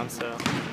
down, so.